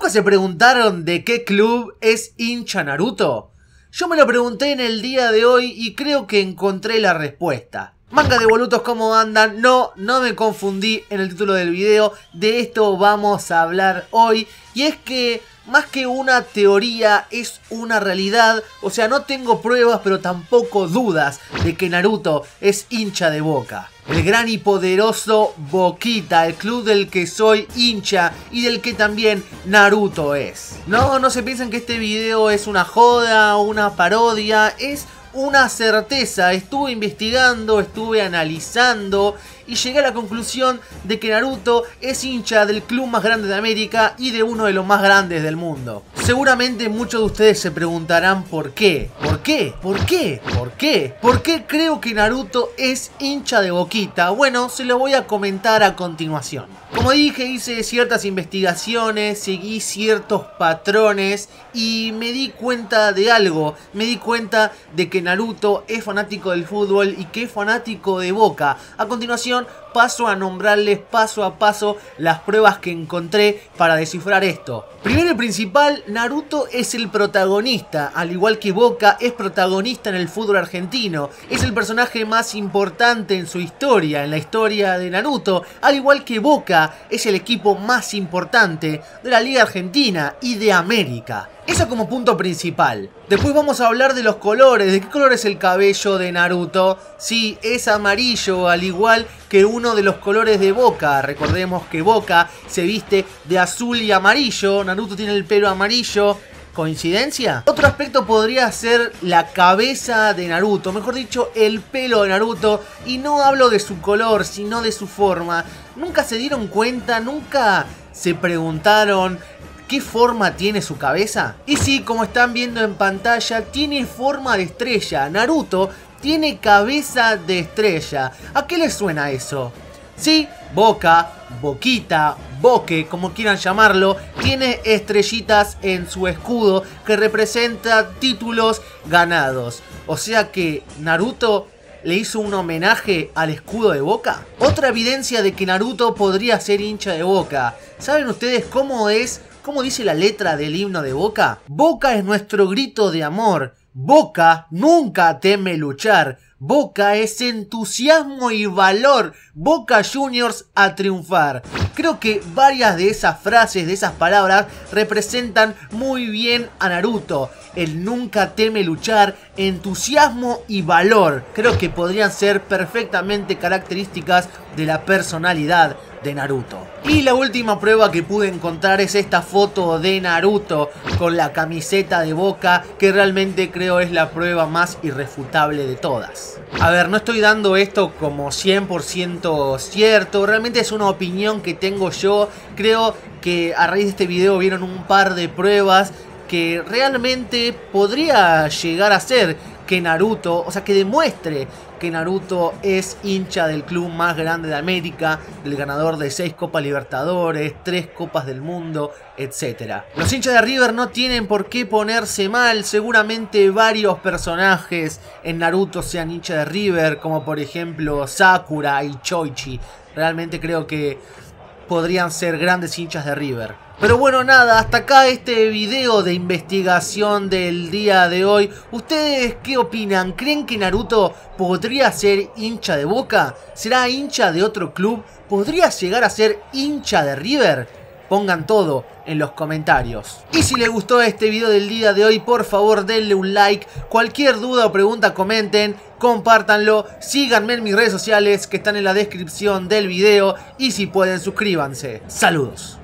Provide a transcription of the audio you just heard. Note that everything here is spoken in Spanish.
¿Nunca se preguntaron de qué club es hincha Naruto? Yo me lo pregunté en el día de hoy y creo que encontré la respuesta. Manga de bolutos, ¿cómo andan? No, no me confundí en el título del video. De esto vamos a hablar hoy. Y es que más que una teoría es una realidad. O sea, no tengo pruebas pero tampoco dudas de que Naruto es hincha de boca. El gran y poderoso Boquita, el club del que soy hincha y del que también Naruto es. No, no se piensen que este video es una joda o una parodia, es una certeza. Estuve investigando, estuve analizando y llegué a la conclusión de que Naruto es hincha del club más grande de América y de uno de los más grandes del mundo. Seguramente muchos de ustedes se preguntarán por qué. ¿Por qué? ¿Por qué? ¿Por qué? ¿Por qué creo que Naruto es hincha de Boquita? Bueno, se lo voy a comentar a continuación. Como dije, hice ciertas investigaciones, seguí ciertos patrones y me di cuenta de algo. Me di cuenta de que Naruto es fanático del fútbol y que es fanático de Boca. A continuación paso a nombrarles paso a paso las pruebas que encontré para descifrar esto. Primero y principal, Naruto es el protagonista, al igual que Boca es protagonista en el fútbol argentino. Es el personaje más importante en su historia, en la historia de Naruto, al igual que Boca es el equipo más importante de la Liga Argentina y de América. Eso como punto principal. Después vamos a hablar de los colores. ¿De qué color es el cabello de Naruto? Sí, es amarillo, al igual que uno de los colores de Boca. Recordemos que Boca se viste de azul y amarillo. Naruto tiene el pelo amarillo. ¿Coincidencia? Otro aspecto podría ser la cabeza de Naruto, mejor dicho, el pelo de Naruto. Y no hablo de su color, sino de su forma. ¿Nunca se dieron cuenta? ¿Nunca se preguntaron qué forma tiene su cabeza? Y sí, como están viendo en pantalla, tiene forma de estrella. Naruto tiene cabeza de estrella. ¿A qué le suena eso? Sí, boca, boquita, boque, como quieran llamarlo, tiene estrellitas en su escudo que representa títulos ganados. O sea que Naruto le hizo un homenaje al escudo de Boca. Otra evidencia de que Naruto podría ser hincha de Boca. ¿Saben ustedes cómo es ¿Cómo dice la letra del himno de Boca? Boca es nuestro grito de amor. Boca nunca teme luchar. Boca es entusiasmo y valor. Boca Juniors a triunfar. Creo que varias de esas frases, de esas palabras, representan muy bien a Naruto. El nunca teme luchar, entusiasmo y valor. Creo que podrían ser perfectamente características de la personalidad de Naruto. Y la última prueba que pude encontrar es esta foto de Naruto con la camiseta de Boca que realmente creo es la prueba más irrefutable de todas. A ver, no estoy dando esto como 100% cierto, realmente es una opinión que tengo yo. Creo que a raíz de este video vieron un par de pruebas que realmente podría llegar a ser que Naruto, o sea, que demuestre que Naruto es hincha del club más grande de América, del ganador de 6 Copas Libertadores, 3 Copas del Mundo, etc. Los hinchas de River no tienen por qué ponerse mal, seguramente varios personajes en Naruto sean hinchas de River, como por ejemplo Sakura y Choichi. Realmente creo que podrían ser grandes hinchas de River. Pero bueno, nada, hasta acá este video de investigación del día de hoy. ¿Ustedes qué opinan? ¿Creen que Naruto podría ser hincha de Boca? ¿Será hincha de otro club? ¿Podría llegar a ser hincha de River? Pongan todo en los comentarios. Y si les gustó este video del día de hoy, por favor denle un like. Cualquier duda o pregunta comenten, compártanlo, síganme en mis redes sociales que están en la descripción del video y si pueden suscríbanse. Saludos.